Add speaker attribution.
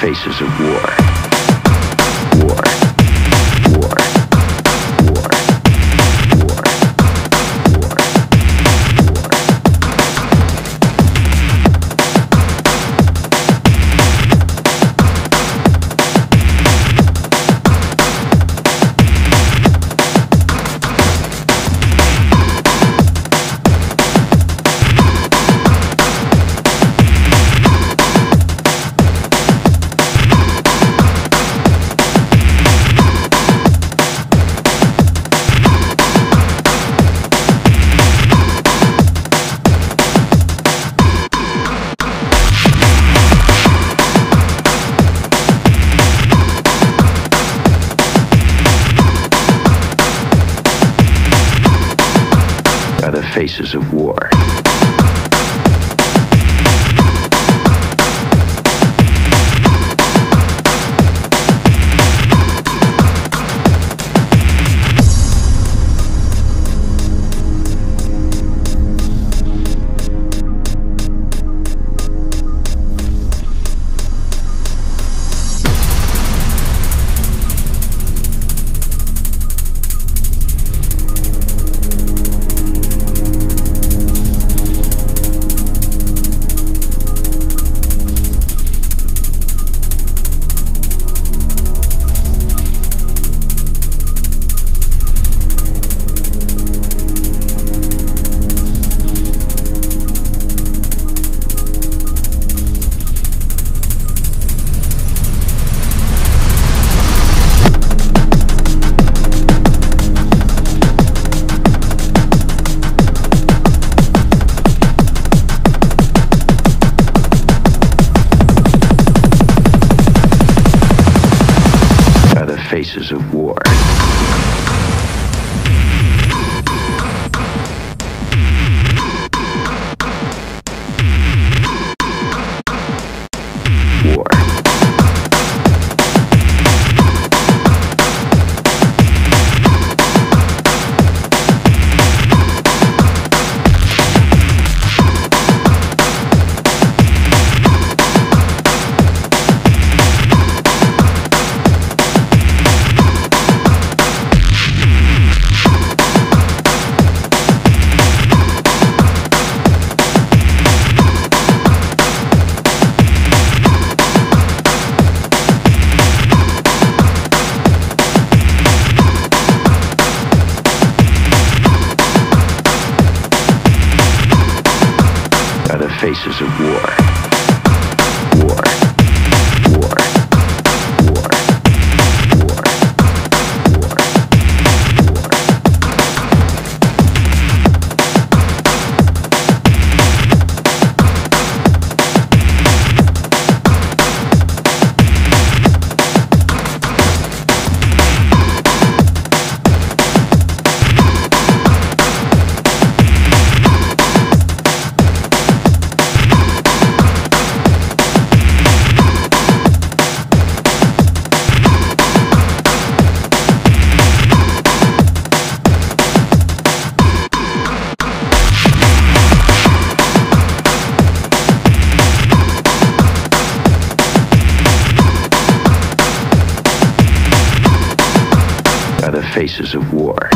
Speaker 1: faces of war. Are the faces of war. Faces of war. War. Faces of war. Faces of war.